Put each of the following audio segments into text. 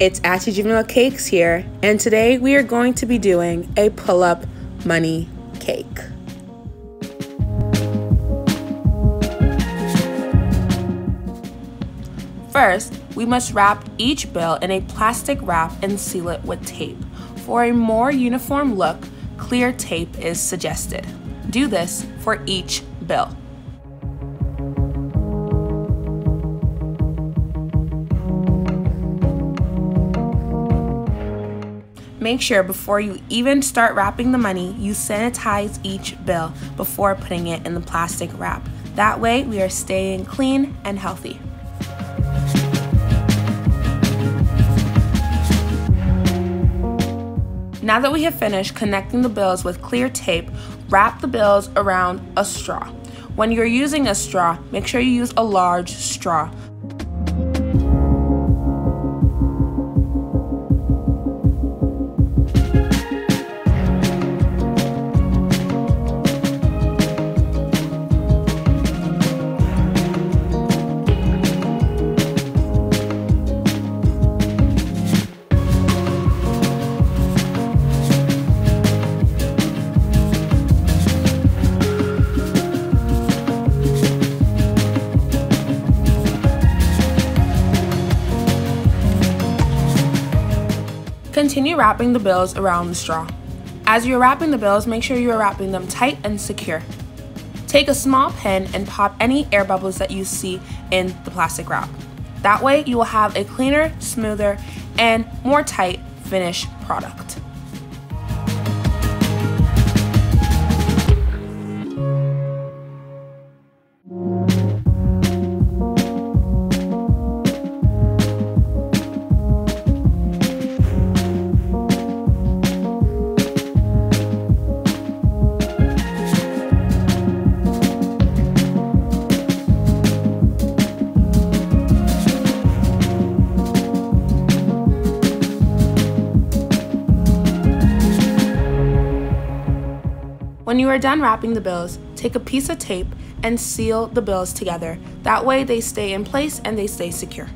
It's Aty-Jimil Cakes here, and today we are going to be doing a pull-up money cake. First, we must wrap each bill in a plastic wrap and seal it with tape. For a more uniform look, clear tape is suggested. Do this for each bill. Make sure before you even start wrapping the money, you sanitize each bill before putting it in the plastic wrap. That way, we are staying clean and healthy. Now that we have finished connecting the bills with clear tape, wrap the bills around a straw. When you're using a straw, make sure you use a large straw. Continue wrapping the bills around the straw. As you're wrapping the bills, make sure you are wrapping them tight and secure. Take a small pin and pop any air bubbles that you see in the plastic wrap. That way you will have a cleaner, smoother, and more tight finished product. You are done wrapping the bills, take a piece of tape and seal the bills together. That way they stay in place and they stay secure.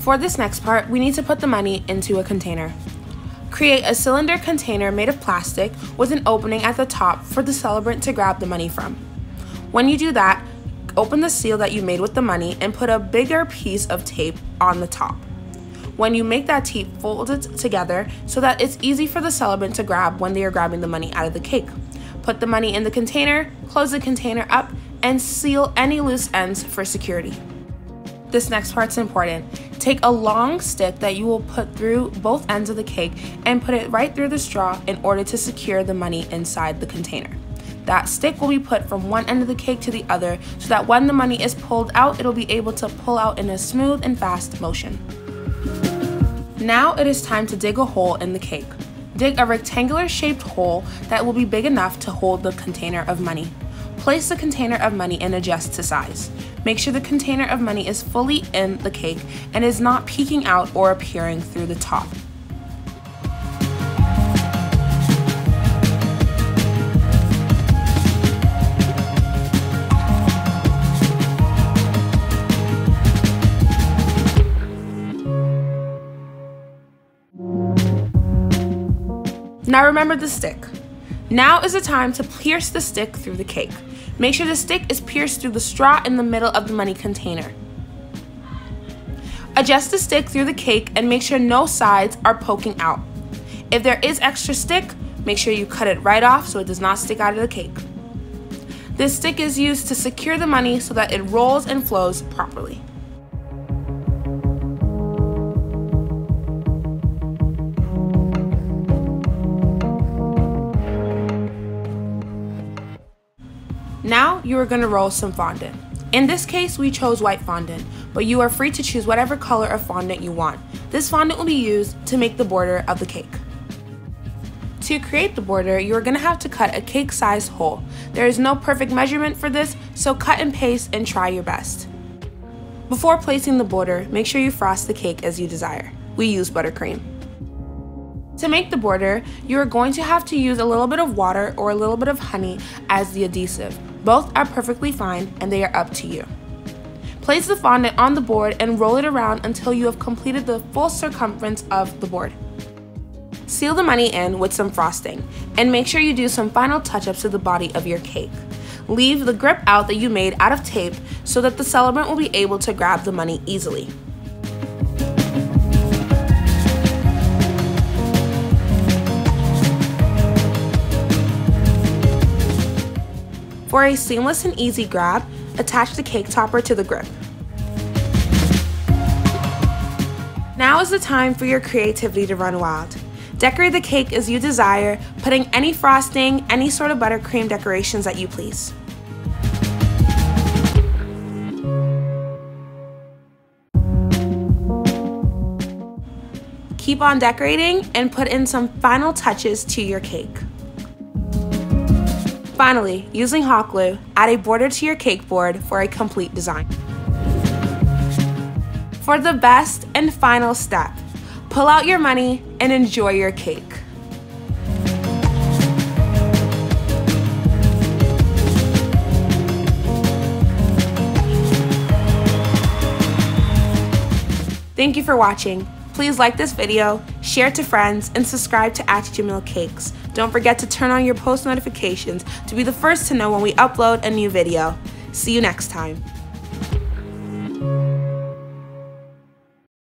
For this next part, we need to put the money into a container. Create a cylinder container made of plastic with an opening at the top for the celebrant to grab the money from. When you do that, open the seal that you made with the money and put a bigger piece of tape on the top. When you make that tape, fold it together so that it's easy for the celebrant to grab when they are grabbing the money out of the cake. Put the money in the container, close the container up, and seal any loose ends for security. This next part's important. Take a long stick that you will put through both ends of the cake and put it right through the straw in order to secure the money inside the container. That stick will be put from one end of the cake to the other so that when the money is pulled out, it'll be able to pull out in a smooth and fast motion. Now it is time to dig a hole in the cake. Dig a rectangular shaped hole that will be big enough to hold the container of money. Place the container of money and adjust to size. Make sure the container of money is fully in the cake and is not peeking out or appearing through the top. Now remember the stick. Now is the time to pierce the stick through the cake. Make sure the stick is pierced through the straw in the middle of the money container. Adjust the stick through the cake and make sure no sides are poking out. If there is extra stick, make sure you cut it right off so it does not stick out of the cake. This stick is used to secure the money so that it rolls and flows properly. You are going to roll some fondant. In this case, we chose white fondant, but you are free to choose whatever color of fondant you want. This fondant will be used to make the border of the cake. To create the border, you are going to have to cut a cake-sized hole. There is no perfect measurement for this, so cut and paste and try your best. Before placing the border, make sure you frost the cake as you desire. We use buttercream. To make the border, you are going to have to use a little bit of water or a little bit of honey as the adhesive. Both are perfectly fine and they are up to you. Place the fondant on the board and roll it around until you have completed the full circumference of the board. Seal the money in with some frosting, and make sure you do some final touch-ups to the body of your cake. Leave the grip out that you made out of tape so that the celebrant will be able to grab the money easily. For a seamless and easy grab, attach the cake topper to the grip. Now is the time for your creativity to run wild. Decorate the cake as you desire, putting any frosting, any sort of buttercream decorations that you please. Keep on decorating and put in some final touches to your cake. Finally, using hot glue, add a border to your cake board for a complete design. For the best and final step, pull out your money and enjoy your cake. Thank you for watching. Please like this video, share it to friends, and subscribe to Aty-Jimil Cakes. Don't forget to turn on your post notifications to be the first to know when we upload a new video. See you next time.